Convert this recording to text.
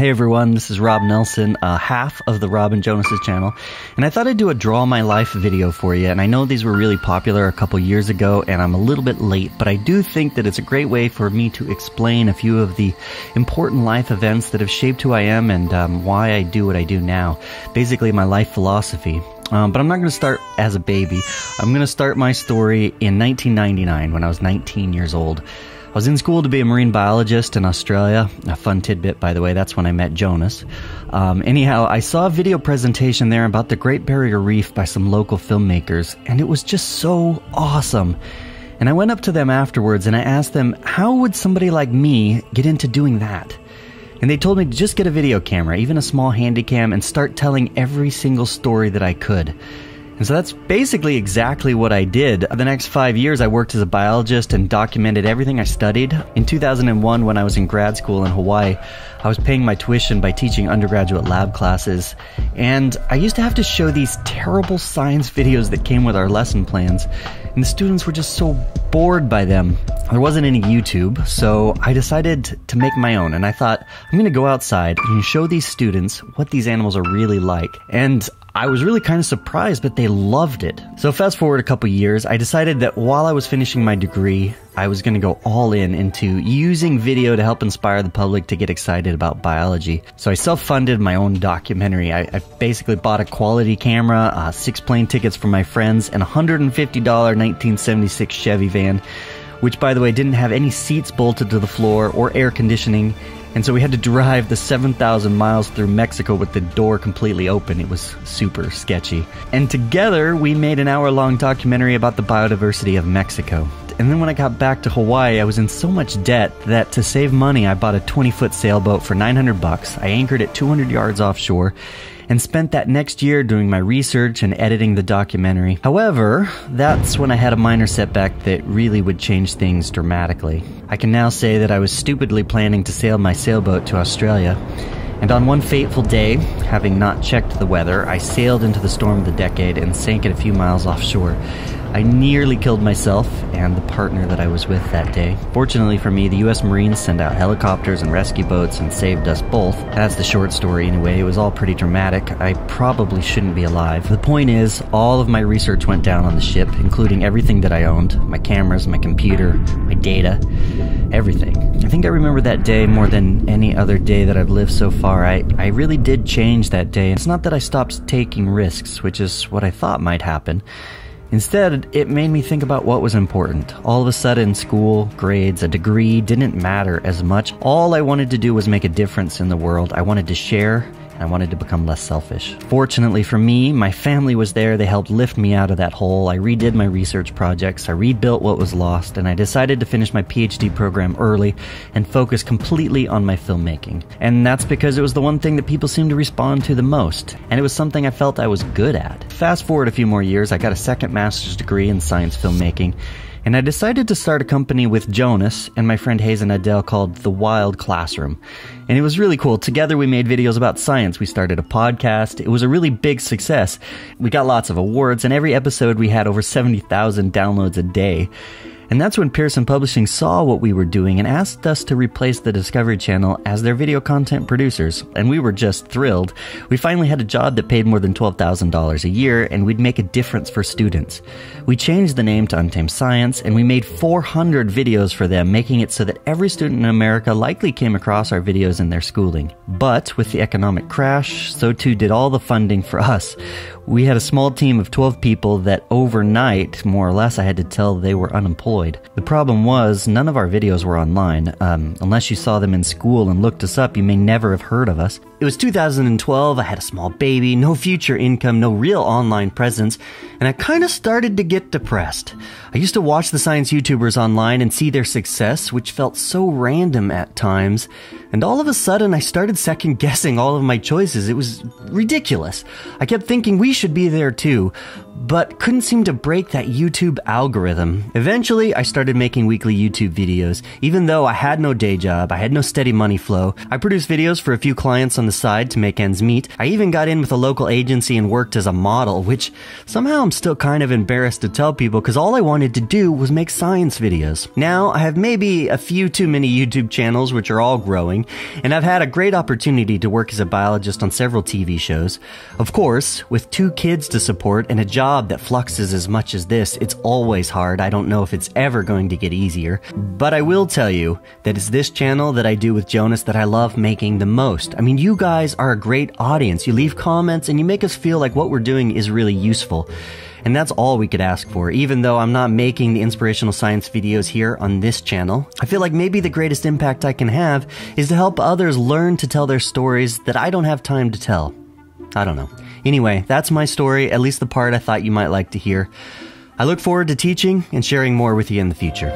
Hey everyone, this is Rob Nelson, uh, half of the Rob and Jonas's channel, and I thought I'd do a draw my life video for you. And I know these were really popular a couple years ago, and I'm a little bit late, but I do think that it's a great way for me to explain a few of the important life events that have shaped who I am and um, why I do what I do now. Basically, my life philosophy. Um, but I'm not going to start as a baby. I'm going to start my story in 1999 when I was 19 years old. I was in school to be a marine biologist in Australia. A fun tidbit, by the way, that's when I met Jonas. Um, anyhow, I saw a video presentation there about the Great Barrier Reef by some local filmmakers, and it was just so awesome. And I went up to them afterwards and I asked them, how would somebody like me get into doing that? And they told me to just get a video camera, even a small handycam, and start telling every single story that I could. And so that's basically exactly what I did. The next five years, I worked as a biologist and documented everything I studied. In 2001, when I was in grad school in Hawaii, I was paying my tuition by teaching undergraduate lab classes. And I used to have to show these terrible science videos that came with our lesson plans. And the students were just so bored by them. There wasn't any YouTube, so I decided to make my own. And I thought, I'm going to go outside and show these students what these animals are really like. And I was really kind of surprised, but they loved it. So fast forward a couple years, I decided that while I was finishing my degree, I was going to go all in into using video to help inspire the public to get excited about biology. So I self-funded my own documentary. I, I basically bought a quality camera, uh, six plane tickets for my friends, and a $150 1976 Chevy van, which by the way didn't have any seats bolted to the floor or air conditioning and so we had to drive the 7,000 miles through Mexico with the door completely open. It was super sketchy. And together, we made an hour long documentary about the biodiversity of Mexico. And then when I got back to Hawaii, I was in so much debt that to save money, I bought a 20 foot sailboat for 900 bucks. I anchored it 200 yards offshore and spent that next year doing my research and editing the documentary. However, that's when I had a minor setback that really would change things dramatically. I can now say that I was stupidly planning to sail my sailboat to Australia. And on one fateful day, having not checked the weather, I sailed into the storm of the decade and sank it a few miles offshore. I nearly killed myself and the partner that I was with that day. Fortunately for me, the US Marines sent out helicopters and rescue boats and saved us both. That's the short story anyway. It was all pretty dramatic. I probably shouldn't be alive. The point is, all of my research went down on the ship, including everything that I owned my cameras, my computer, my data, everything. I think I remember that day more than any other day that I've lived so far. I, I really did change that day. It's not that I stopped taking risks, which is what I thought might happen. Instead, it made me think about what was important. All of a sudden, school, grades, a degree didn't matter as much. All I wanted to do was make a difference in the world. I wanted to share I wanted to become less selfish. Fortunately for me, my family was there. They helped lift me out of that hole. I redid my research projects. I rebuilt what was lost, and I decided to finish my PhD program early and focus completely on my filmmaking. And that's because it was the one thing that people seemed to respond to the most, and it was something I felt I was good at. Fast forward a few more years, I got a second master's degree in science filmmaking and I decided to start a company with Jonas and my friend Hazen Audel called The Wild Classroom. And it was really cool. Together we made videos about science. We started a podcast. It was a really big success. We got lots of awards, and every episode we had over 70,000 downloads a day. And that's when Pearson Publishing saw what we were doing and asked us to replace the Discovery Channel as their video content producers. And we were just thrilled. We finally had a job that paid more than $12,000 a year and we'd make a difference for students. We changed the name to Untamed Science and we made 400 videos for them, making it so that every student in America likely came across our videos in their schooling. But with the economic crash, so too did all the funding for us. We had a small team of 12 people that overnight, more or less, I had to tell they were unemployed. The problem was, none of our videos were online. Um, unless you saw them in school and looked us up, you may never have heard of us. It was 2012, I had a small baby, no future income, no real online presence, and I kind of started to get depressed. I used to watch the science YouTubers online and see their success, which felt so random at times, and all of a sudden I started second guessing all of my choices. It was ridiculous. I kept thinking we should be there too, but couldn't seem to break that YouTube algorithm. Eventually, I started making weekly YouTube videos. Even though I had no day job, I had no steady money flow, I produced videos for a few clients on the side to make ends meet. I even got in with a local agency and worked as a model, which somehow I'm still kind of embarrassed to tell people because all I wanted to do was make science videos. Now, I have maybe a few too many YouTube channels, which are all growing, and I've had a great opportunity to work as a biologist on several TV shows. Of course, with two kids to support and a job that fluxes as much as this, it's always hard. I don't know if ever going to get easier. But I will tell you that it's this channel that I do with Jonas that I love making the most. I mean, you guys are a great audience. You leave comments and you make us feel like what we're doing is really useful. And that's all we could ask for, even though I'm not making the inspirational science videos here on this channel. I feel like maybe the greatest impact I can have is to help others learn to tell their stories that I don't have time to tell. I don't know. Anyway, that's my story, at least the part I thought you might like to hear. I look forward to teaching and sharing more with you in the future.